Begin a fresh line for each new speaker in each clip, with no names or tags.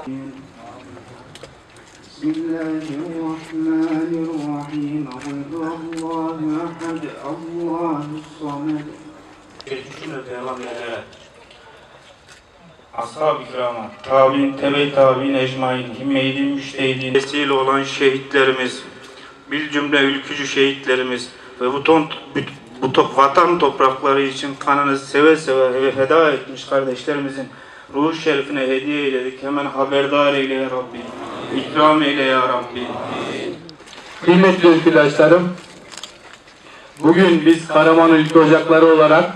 بسم الله الرحمن الرحيم قل هو الله أحد الله الصمد
Geçmişinde peygamberlere, ashab-ı kirama, tabi'in, tebe tabi'in ecmain, himmeydi müştehidin, vesile olan şehitlerimiz, bir cümle ülkücü şehitlerimiz ve bu, ton, bu to- vatan toprakları için kanını seve seve ve feda etmiş kardeşlerimizin ruhu şerifine hediye eyledik. Hemen haberdar eyle ya Rabbi. İkram eyle ya Rabbi.
Kıymetli ülküdaşlarım, bugün biz Karaman Ülke Ocakları olarak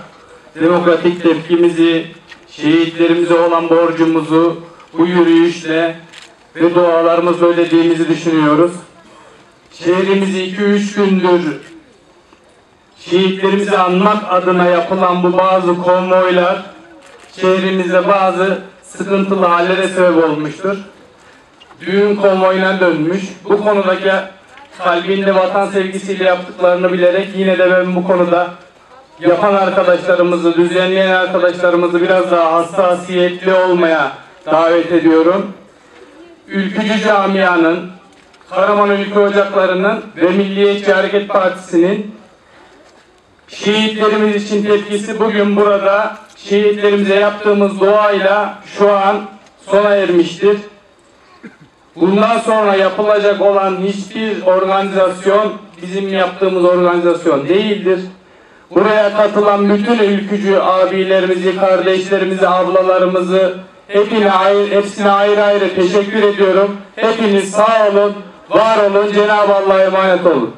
demokratik tepkimizi, şehitlerimize olan borcumuzu bu yürüyüşle ve dualarımızla ödediğimizi düşünüyoruz. Şehrimizi 2-3 gündür şehitlerimizi anmak adına yapılan bu bazı konvoylar şehrimizde bazı sıkıntılı hallere sebep olmuştur düğün konvoyuna dönmüş. Bu konudaki kalbinde vatan sevgisiyle yaptıklarını bilerek yine de ben bu konuda yapan arkadaşlarımızı, düzenleyen arkadaşlarımızı biraz daha hassasiyetli olmaya davet ediyorum. Ülkücü camianın, Karaman Ülke Ocakları'nın ve Milliyetçi Hareket Partisi'nin şehitlerimiz için tepkisi bugün burada şehitlerimize yaptığımız duayla şu an sona ermiştir. Bundan sonra yapılacak olan hiçbir organizasyon bizim yaptığımız organizasyon değildir. Buraya katılan bütün ülkücü abilerimizi, kardeşlerimizi, ablalarımızı hepine ayrı, hepsine ayrı ayrı teşekkür ediyorum. Hepiniz sağ olun, var olun, Cenab-ı Allah'a emanet olun.